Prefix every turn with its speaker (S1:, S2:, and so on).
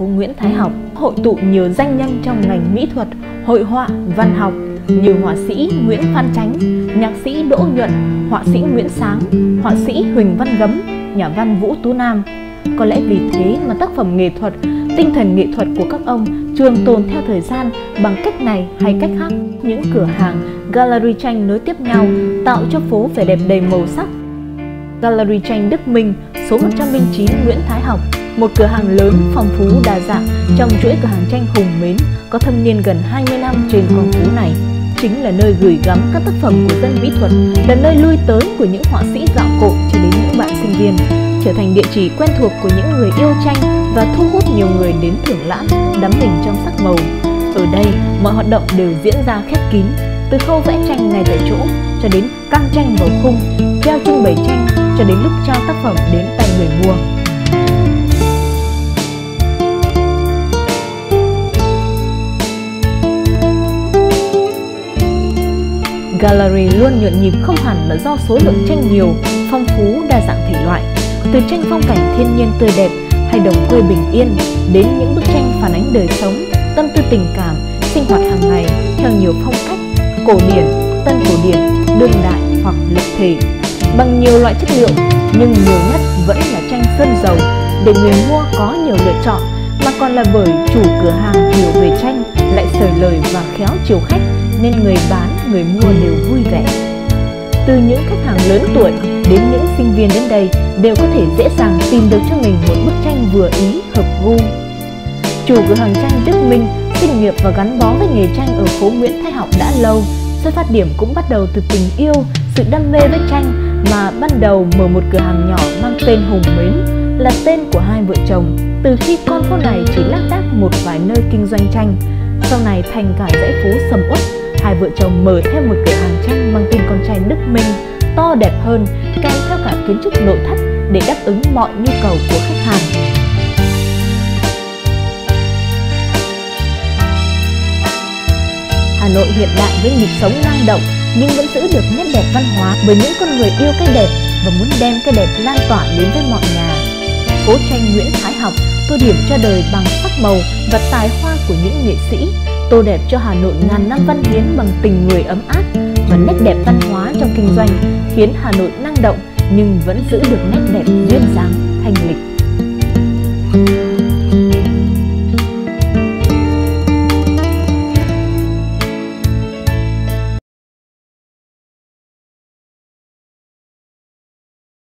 S1: Phố Nguyễn Thái Học hội tụ nhiều danh nhân trong ngành mỹ thuật, hội họa, văn học như họa sĩ Nguyễn Phan Chánh, nhạc sĩ Đỗ Nhuận, họa sĩ Nguyễn Sáng, họa sĩ Huỳnh Văn Gấm, nhà văn Vũ Tú Nam. Có lẽ vì thế mà tác phẩm nghệ thuật, tinh thần nghệ thuật của các ông trường tồn theo thời gian bằng cách này hay cách khác. Những cửa hàng, gallery tranh nối tiếp nhau tạo cho phố vẻ đẹp đầy màu sắc. Gallery tranh Đức Minh, số 109 Nguyễn Thái Học một cửa hàng lớn, phong phú, đa dạng trong chuỗi cửa hàng tranh hùng mến có thâm niên gần 20 năm trên con phố này. Chính là nơi gửi gắm các tác phẩm của dân mỹ thuật, là nơi lui tới của những họa sĩ gạo cội cho đến những bạn sinh viên, trở thành địa chỉ quen thuộc của những người yêu tranh và thu hút nhiều người đến thưởng lãm, đắm mình trong sắc màu. Ở đây, mọi hoạt động đều diễn ra khép kín, từ khâu vẽ tranh ngay tại chỗ cho đến căng tranh vào khung, treo trưng bày tranh cho đến lúc trao tác phẩm đến tay người mua. Gallery luôn nhộn nhịp không hẳn là do số lượng tranh nhiều, phong phú, đa dạng thể loại. Từ tranh phong cảnh thiên nhiên tươi đẹp hay đồng quê bình yên đến những bức tranh phản ánh đời sống, tâm tư tình cảm, sinh hoạt hàng ngày theo nhiều phong cách cổ điển, tân cổ điển, đương đại hoặc lịch thể bằng nhiều loại chất liệu nhưng nhiều nhất vẫn là tranh sơn dầu để người mua có nhiều lựa chọn mà còn là bởi chủ cửa hàng hiểu về tranh lại sởi lời và khéo chiều khách nên người bán, người mua đều vui vẻ. Từ những khách hàng lớn tuổi đến những sinh viên đến đây đều có thể dễ dàng tìm được cho mình một bức tranh vừa ý, hợp gu. Chủ cửa hàng tranh Đức Minh sinh nghiệp và gắn bó với nghề tranh ở phố Nguyễn Thái Học đã lâu. Xuất phát điểm cũng bắt đầu từ tình yêu, sự đam mê với tranh mà ban đầu mở một cửa hàng nhỏ mang tên Hùng Mến là tên của hai vợ chồng từ khi con phố này chỉ lác đác một vài nơi kinh doanh tranh sau này thành cả dãy phố sầm uất hai vợ chồng mở thêm một cửa hàng tranh mang tên con trai Đức Minh, to đẹp hơn, kèm theo cả kiến trúc nội thất để đáp ứng mọi nhu cầu của khách hàng. Hà Nội hiện đại với nhịp sống năng động, nhưng vẫn giữ được nét đẹp văn hóa bởi những con người yêu cái đẹp và muốn đem cái đẹp lan tỏa đến với mọi nhà. Phố tranh Nguyễn Thái Học, tô điểm cho đời bằng sắc màu và tài hoa của những nghệ sĩ tô đẹp cho Hà Nội ngàn năm văn hiến bằng tình người ấm áp và nét đẹp văn hóa trong kinh doanh, khiến Hà Nội năng động nhưng vẫn giữ được nét đẹp duyên dáng, thanh lịch.